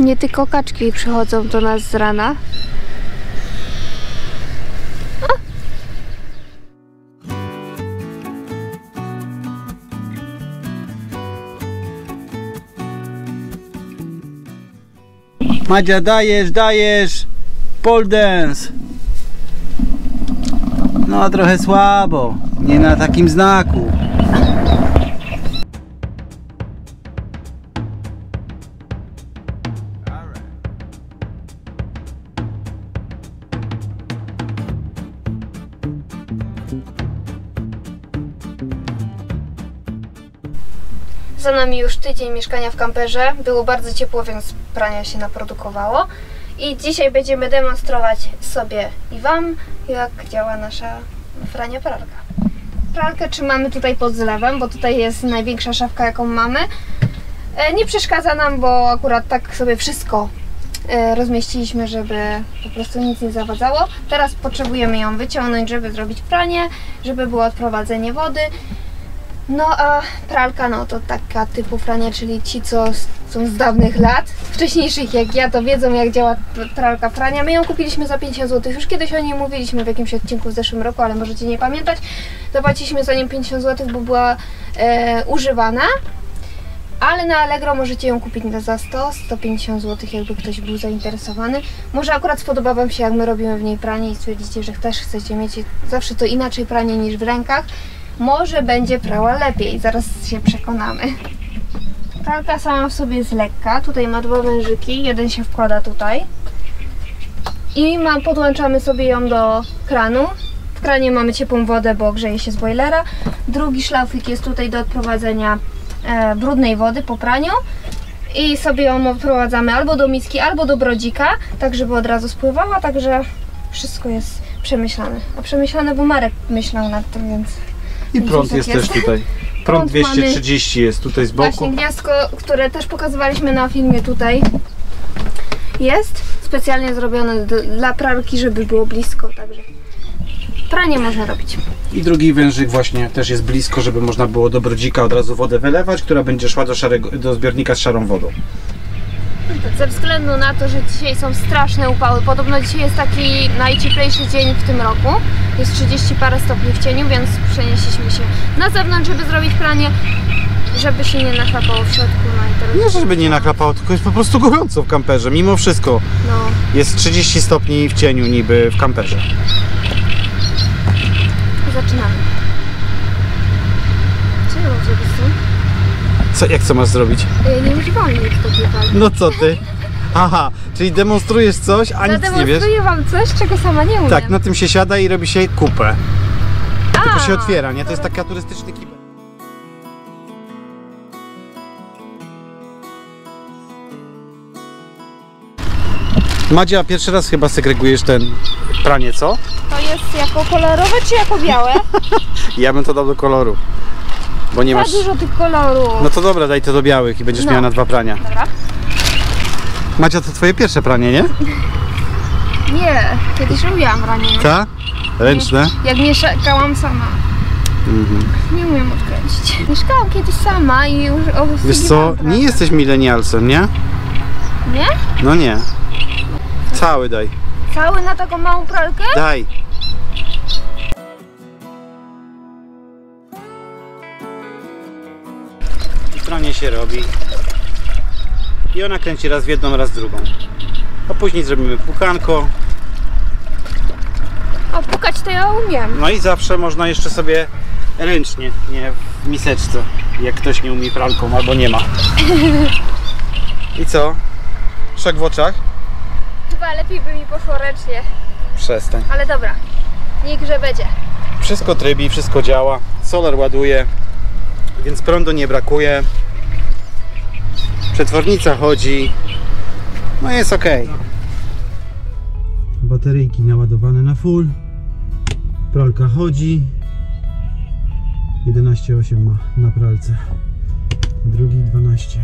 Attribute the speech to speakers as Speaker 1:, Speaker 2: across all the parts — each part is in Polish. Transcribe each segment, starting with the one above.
Speaker 1: Nie tylko kaczki przychodzą do nas z rana.
Speaker 2: Madzia, dajesz, dajesz! Pole dance! No, trochę słabo. Nie na takim znaku.
Speaker 1: Za nami już tydzień mieszkania w kamperze. Było bardzo ciepło, więc prania się naprodukowało. I dzisiaj będziemy demonstrować sobie i Wam, jak działa nasza frania pralka. Pralkę trzymamy tutaj pod zlewem, bo tutaj jest największa szafka, jaką mamy. E, Nie przeszkadza nam, bo akurat tak sobie wszystko e, rozmieściliśmy, żeby po prostu nic nie zawadzało. Teraz potrzebujemy ją wyciągnąć, żeby zrobić pranie, żeby było odprowadzenie wody. No a pralka, no to taka typu prania, czyli ci, co są z dawnych lat, wcześniejszych jak ja, to wiedzą jak działa pralka prania. My ją kupiliśmy za 50 zł. Już kiedyś o niej mówiliśmy w jakimś odcinku w zeszłym roku, ale możecie nie pamiętać. Zapłaciliśmy za nią 50 zł, bo była e, używana. Ale na Allegro możecie ją kupić za 100-150 zł, jakby ktoś był zainteresowany. Może akurat spodoba Wam się, jak my robimy w niej pranie i stwierdzicie, że też chcecie mieć zawsze to inaczej pranie niż w rękach. Może będzie prała lepiej, zaraz się przekonamy. Pralka sama w sobie jest lekka. Tutaj ma dwa wężyki, jeden się wkłada tutaj. I ma, podłączamy sobie ją do kranu. W kranie mamy ciepłą wodę, bo grzeje się z boilera. Drugi szlafik jest tutaj do odprowadzenia e, brudnej wody po praniu. I sobie ją odprowadzamy albo do miski, albo do brodzika, tak żeby od razu spływała, także wszystko jest przemyślane. A przemyślane, bo Marek myślał nad tym, więc...
Speaker 2: I prąd
Speaker 1: jak
Speaker 2: jest
Speaker 1: jest?
Speaker 2: też tutaj.
Speaker 1: Prąd
Speaker 2: Prąd 230 jest tutaj z boku.
Speaker 1: Właśnie gniazdko, które też pokazywaliśmy na filmie tutaj jest specjalnie zrobione dla pralki, żeby było blisko, także pranie można robić.
Speaker 2: I drugi wężyk właśnie też jest blisko, żeby można było do brodzika od razu wodę wylewać, która będzie szła do, szarego, do zbiornika z szarą wodą.
Speaker 1: Ze względu na to, że dzisiaj są straszne upały, podobno dzisiaj jest taki najcieplejszy dzień w tym roku, jest 30 parę stopni w cieniu, więc przenieśliśmy się na zewnątrz, żeby zrobić pranie, żeby się nie nachlapało w środku, no i
Speaker 2: Nie, żeby nie naklapało, tylko jest po prostu gorąco w kamperze. Mimo wszystko
Speaker 1: no,
Speaker 2: jest 30 stopni w cieniu niby w kamperze.
Speaker 1: zaczynamy. Co ja mam zrobić z tym?
Speaker 2: Co, jak co masz zrobić?
Speaker 1: Ja nie używam nic takiego.
Speaker 2: No co ty? Aha, czyli demonstrujesz coś, a nic nie wiesz?
Speaker 1: Zademonstruję wam coś, czego sama nie umiem.
Speaker 2: Tak, na tym się siada i robi się kupę. Tylko się otwiera, nie? To jest taka turystyczny kibel. Madzia, pierwszy raz chyba segregujesz ten pranie, co?
Speaker 1: To jest jako kolorowe czy jako białe?
Speaker 2: Ja bym to dał do koloru. Bo nie masz...
Speaker 1: dużo tych kolorów.
Speaker 2: No to dobra, daj to do białych i będziesz
Speaker 1: No.
Speaker 2: miała na dwa prania.
Speaker 1: Dobra.
Speaker 2: Madzia, to twoje pierwsze pranie, nie?
Speaker 1: Nie, kiedyś robiłam ranienie.
Speaker 2: Ta? Ręczne?
Speaker 1: Jak mieszkałam sama.
Speaker 2: Mhm.
Speaker 1: Nie umiem odkręcić. Mieszkałam kiedyś sama i już
Speaker 2: Wiesz co,
Speaker 1: obsługiwałam
Speaker 2: nie jesteś milenialsem, nie?
Speaker 1: Nie?
Speaker 2: No nie. Cały daj.
Speaker 1: Cały na taką małą pralkę?
Speaker 2: Daj. I pranie się robi. I ona kręci raz w jedną, raz w drugą. A później zrobimy puchanko.
Speaker 1: O, pukać to ja umiem.
Speaker 2: No i zawsze można jeszcze sobie ręcznie, nie w miseczce. Jak ktoś nie umie pralką albo nie ma. I co? Szok w oczach?
Speaker 1: Chyba lepiej by mi poszło ręcznie.
Speaker 2: Przestań.
Speaker 1: Ale dobra, niech że będzie.
Speaker 2: Wszystko trybi, wszystko działa. Solar ładuje, więc prądu nie brakuje. Przetwornica chodzi. No jest ok. Bateryjki naładowane na full. Pralka chodzi. 11,8 ma na pralce. Drugi 12,7.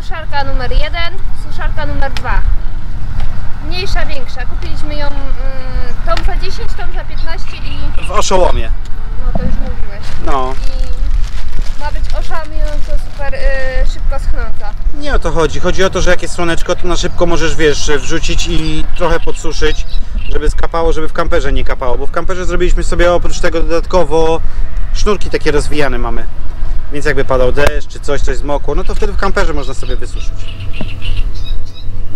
Speaker 1: Suszarka numer jeden, suszarka numer dwa. Mniejsza, większa. Kupiliśmy ją mm, tą za 10, tą za 15 i
Speaker 2: W oszołomie.
Speaker 1: no to już mówiłeś.
Speaker 2: No.
Speaker 1: I ma być oszałamiająco super y, szybko schnąca.
Speaker 2: Nie o to chodzi. Chodzi o to, że jak jest słoneczko, to na szybko możesz, wiesz, wrzucić i trochę podsuszyć, żeby skapało, żeby w kamperze nie kapało. Bo w kamperze zrobiliśmy sobie oprócz tego dodatkowo sznurki takie rozwijane mamy. Więc jakby padał deszcz czy coś, coś zmokło, no to wtedy w kamperze można sobie wysuszyć.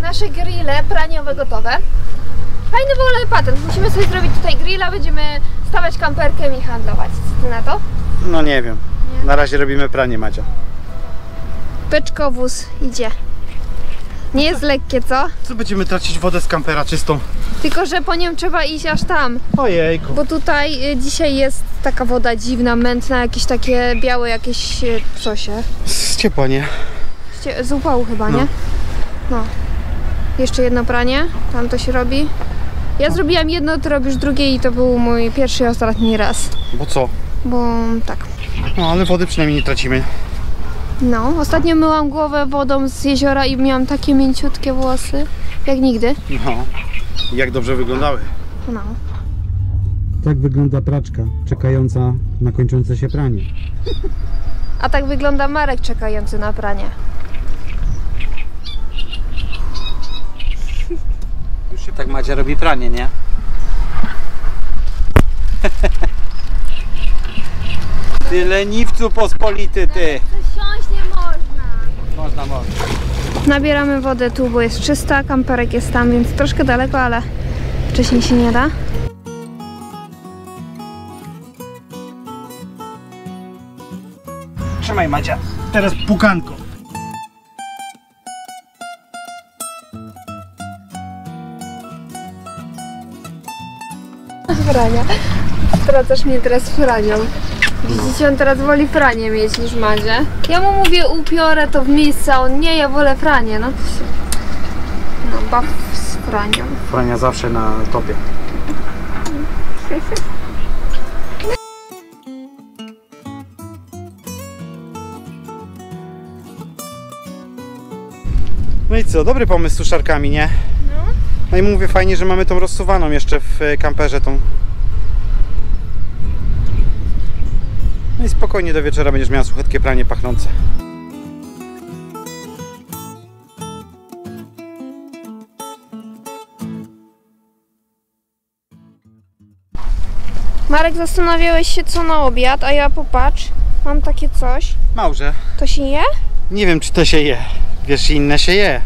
Speaker 1: Nasze grille praniowe gotowe. Fajny w ogóle patent. Musimy sobie zrobić tutaj grilla, będziemy stawiać kamperkiem i handlować. Co ty na to?
Speaker 2: No nie wiem.
Speaker 1: Nie?
Speaker 2: Na razie robimy pranie, Macia.
Speaker 1: Beczkowóz idzie. Nie jest lekkie, co?
Speaker 2: Co będziemy tracić wodę z kampera czystą?
Speaker 1: Tylko, że po nią trzeba iść aż tam.
Speaker 2: Ojejku.
Speaker 1: Bo tutaj y, dzisiaj jest taka woda dziwna, mętna, jakieś takie białe jakieś y, cosie.
Speaker 2: Z ciepła, nie?
Speaker 1: Ście- Z upału chyba,
Speaker 2: No.
Speaker 1: nie? No. Jeszcze jedno pranie, tam to się robi. Ja zrobiłam jedno, ty robisz drugie i to był mój pierwszy i ostatni raz.
Speaker 2: Bo co?
Speaker 1: Bo tak.
Speaker 2: No ale wody przynajmniej nie tracimy.
Speaker 1: No, ostatnio myłam głowę wodą z jeziora i miałam takie mięciutkie włosy, jak nigdy.
Speaker 2: No. Jak dobrze wyglądały.
Speaker 1: No.
Speaker 2: Tak wygląda praczka czekająca na kończące się pranie.
Speaker 1: A tak wygląda Marek czekający na pranie.
Speaker 2: Tak Madzia robi pranie, nie? Ty leniwcu pospolity, ty!
Speaker 1: Zasiąść nie można.
Speaker 2: Można, można.
Speaker 1: Nabieramy wodę tu, bo jest czysta, kamperek jest tam, więc troszkę daleko, ale wcześniej się nie da.
Speaker 2: Trzymaj Madzia. Teraz pukanko.
Speaker 1: Frania. Sprawdzasz mnie teraz Franią. Widzicie, on teraz woli Franię mieć niż Madzie. Ja mu mówię upiorę to w miejsce, a on nie, ja wolę Franię. No to się... No, baw z Franią.
Speaker 2: Frania zawsze na topie. No i co, dobry pomysł z suszarkami, nie?
Speaker 1: No.
Speaker 2: No i mówię fajnie, że mamy tą rozsuwaną jeszcze w e, kamperze tą. No i spokojnie do wieczora będziesz miała suchetkie pranie pachnące.
Speaker 1: Marek, zastanawiałeś się co na obiad, a ja popatrz, mam takie coś.
Speaker 2: Małże,
Speaker 1: To się je?
Speaker 2: nie wiem czy to się je. Wiesz, inne się je.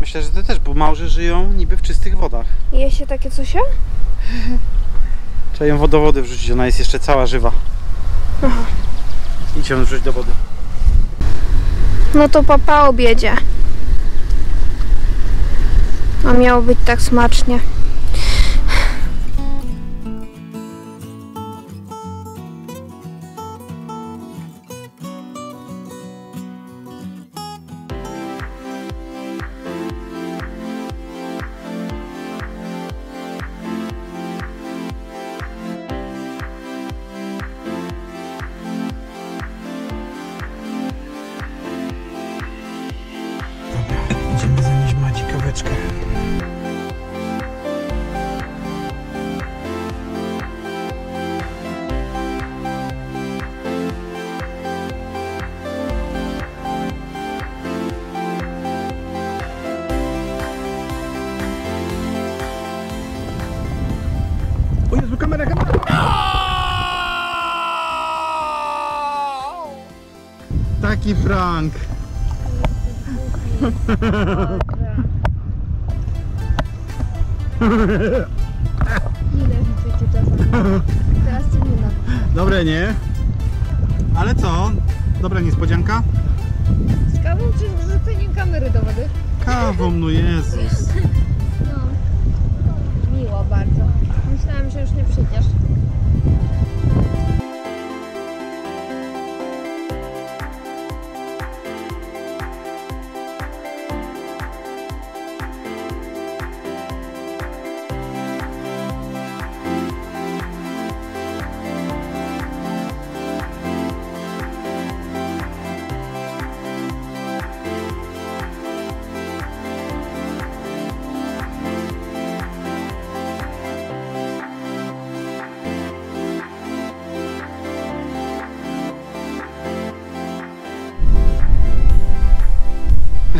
Speaker 2: Myślę, że te też, bo małże żyją niby w czystych wodach.
Speaker 1: Je się takie coś?
Speaker 2: Trzeba ją w do wody wrzucić, ona jest jeszcze cała żywa.
Speaker 1: Aha.
Speaker 2: Ją wrzuć do wody.
Speaker 1: No to papa obiedzie. A miało być tak smacznie.
Speaker 2: Taki prank!
Speaker 1: Czasem. Teraz cię nienawidzę.
Speaker 2: Dobre, nie? Ale co? Dobra niespodzianka?
Speaker 1: Z kawą czy z wrzuceniem kamery do wody?
Speaker 2: Kawą, no Jezus.
Speaker 1: No. Miło bardzo. Myślałam, że już nie przyjdziesz.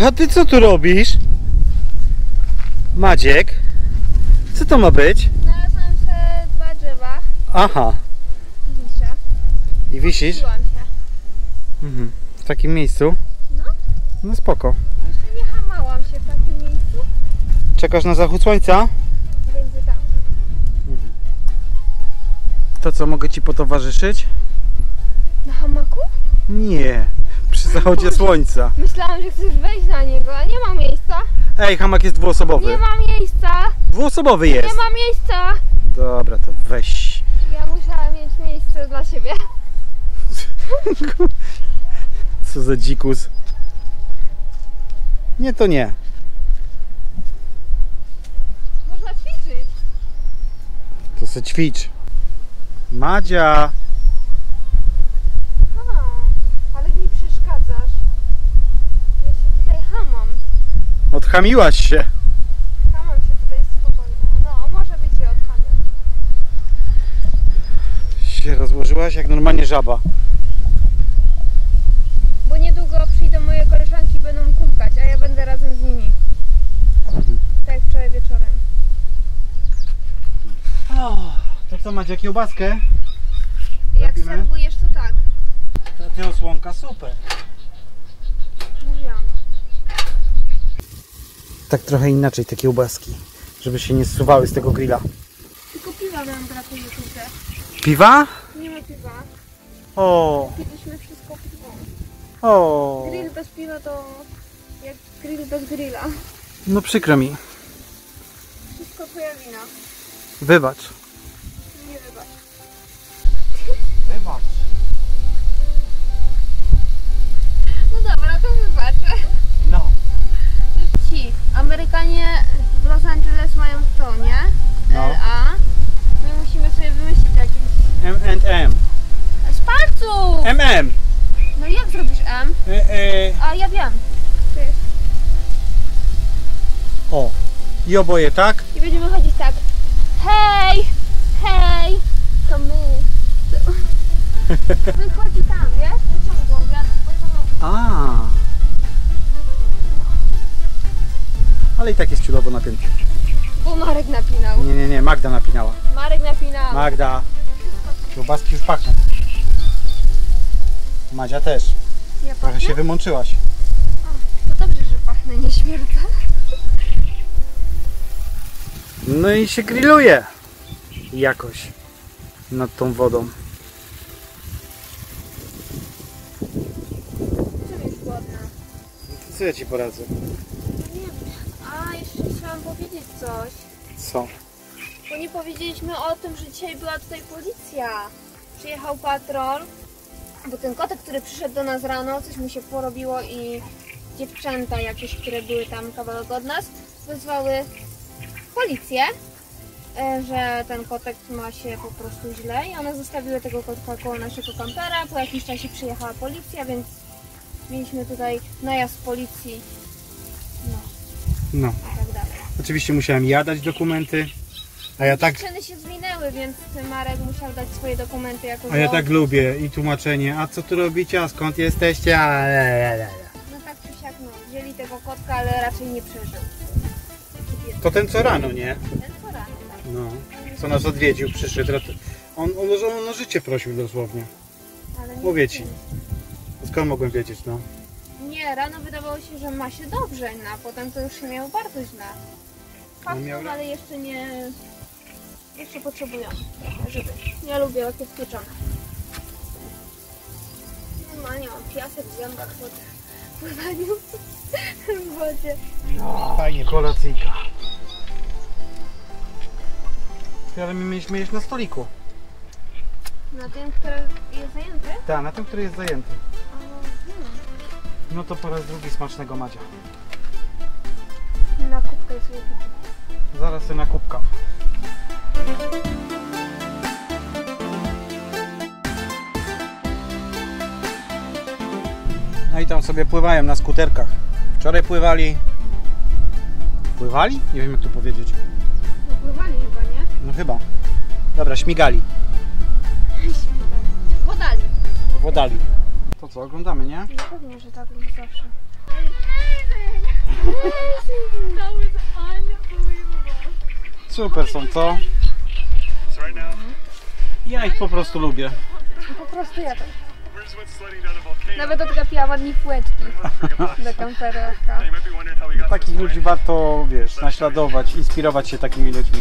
Speaker 2: A ty co tu robisz? Maciek, co to ma być?
Speaker 1: Znalazłam się dwa drzewa
Speaker 2: Aha,
Speaker 1: i liścia.
Speaker 2: i wisisz?
Speaker 1: Kupiłam się.
Speaker 2: Mhm. W takim miejscu?
Speaker 1: No.
Speaker 2: No spoko.
Speaker 1: Jeszcze nie hamałam się w takim miejscu.
Speaker 2: Czekasz na zachód słońca?
Speaker 1: Będzie tam.
Speaker 2: To co, mogę ci potowarzyszyć?
Speaker 1: Na hamaku?
Speaker 2: Nie, przy zachodzie słońca.
Speaker 1: Myślałam, że chcesz wejść na niego, a nie ma miejsca.
Speaker 2: Ej, hamak jest dwuosobowy.
Speaker 1: Nie ma miejsca.
Speaker 2: Dwuosobowy jest.
Speaker 1: Nie ma miejsca.
Speaker 2: Dobra, to weź.
Speaker 1: Ja musiałam mieć miejsce dla siebie.
Speaker 2: Co za dzikus. Nie, to nie.
Speaker 1: Można ćwiczyć.
Speaker 2: To se ćwicz. Madzia.
Speaker 1: A, ale mi przeszkadzasz. Ja się tutaj hamam.
Speaker 2: Odchamiłaś się.
Speaker 1: Hamam się tutaj spokojnie. No, może być się odhamiam.
Speaker 2: Się rozłożyłaś jak normalnie żaba.
Speaker 1: Bo niedługo przyjdą moje koleżanki i będą kupkać, a ja będę razem z nimi. Tak jak wczoraj wieczorem.
Speaker 2: O, to co Madzia, kiełbaskę?
Speaker 1: Jak
Speaker 2: Robimy?
Speaker 1: serwujesz, to tak.
Speaker 2: To ty osłonka, super. Tak trochę inaczej te kiełbaski, żeby się nie zsuwały z tego grilla.
Speaker 1: Tylko piwa nam brakuje tutaj.
Speaker 2: Piwa?
Speaker 1: Nie ma piwa.
Speaker 2: O,
Speaker 1: Piliśmy wszystko piwo.
Speaker 2: o.
Speaker 1: Grill bez piwa to jak grill bez grilla.
Speaker 2: No przykro mi.
Speaker 1: Wszystko twoja wina.
Speaker 2: Wybacz. I oboje, tak?
Speaker 1: I będziemy chodzić tak. Hej! Hej! To my. Wychodzi tam, wiesz? Pociągło, wiatr.
Speaker 2: A. Ale i tak jest ciulowo napięty.
Speaker 1: Bo Marek napinał.
Speaker 2: Nie, nie, nie, Magda napinała.
Speaker 1: Marek napinał.
Speaker 2: Magda. Kiełbaski już pachną. Madzia też.
Speaker 1: Ja
Speaker 2: Trochę
Speaker 1: pachnę?
Speaker 2: się wymączyłaś.
Speaker 1: To dobrze, że pachnę, nie śmierdzę.
Speaker 2: No i się grilluje. Jakoś. Nad tą wodą.
Speaker 1: Czym jest głodna?
Speaker 2: Co ja ci poradzę?
Speaker 1: Nie wiem. A, jeszcze chciałam powiedzieć coś.
Speaker 2: Co?
Speaker 1: Bo nie powiedzieliśmy o tym, że dzisiaj była tutaj policja. Przyjechał patrol, bo ten kotek, który przyszedł do nas rano, coś mu się porobiło i dziewczęta jakieś, które były tam kawałek od nas, wezwały policję, e, że ten kotek ma się po prostu źle i one zostawiły tego kotka koło naszego kampera. Po jakimś czasie przyjechała policja, więc mieliśmy tutaj najazd policji, no
Speaker 2: No.
Speaker 1: i tak dalej.
Speaker 2: Oczywiście musiałem ja dać dokumenty. A ja tak,
Speaker 1: Dziewczyny się zwinęły, więc Marek musiał dać swoje dokumenty jako
Speaker 2: a ja tak lubię i tłumaczenie. A co tu robicie? A skąd jesteście? A.
Speaker 1: No tak czy siak, no, wzięli tego kotka, ale raczej nie przeżył.
Speaker 2: To ten co rano, nie?
Speaker 1: Ten co rano, tak.
Speaker 2: No. Co nas odwiedził, przyszedł. On, on, on, o życie prosił dosłownie.
Speaker 1: Ale nie
Speaker 2: Mówię ci. Skąd mogłem wiedzieć, no?
Speaker 1: Nie, rano wydawało się, że ma się dobrze, no, a potem to już się miał bardzo źle. Pachną,
Speaker 2: miał-
Speaker 1: ale jeszcze nie... Jeszcze potrzebują trochę, żeby... Ja lubię jest pieczone. Normalnie mam piasek w zębach po pływaniu w wodzie.
Speaker 2: Fajnie, kolacyjka. Ale my mieliśmy jeść na stoliku.
Speaker 1: Na tym, który jest zajęty?
Speaker 2: Tak, na tym, który jest zajęty. No to po raz drugi smacznego Madzia.
Speaker 1: Na kubkę jest lepiej.
Speaker 2: Zaraz sobie na kubka. No i tam sobie pływają na skuterkach. Wczoraj pływali. Pływali? Nie wiem jak to powiedzieć. No chyba. Dobra, śmigali.
Speaker 1: Wodali.
Speaker 2: Wodali. To co, oglądamy, nie?
Speaker 1: No pewnie, że tak jak zawsze.
Speaker 2: Super są, co? Ja ich po prostu lubię.
Speaker 1: Po prostu ja
Speaker 3: volcano.
Speaker 1: Nawet odgapiłam od nich płeczki do kamperka.
Speaker 2: Takich ludzi warto, wiesz, naśladować, inspirować się takimi ludźmi.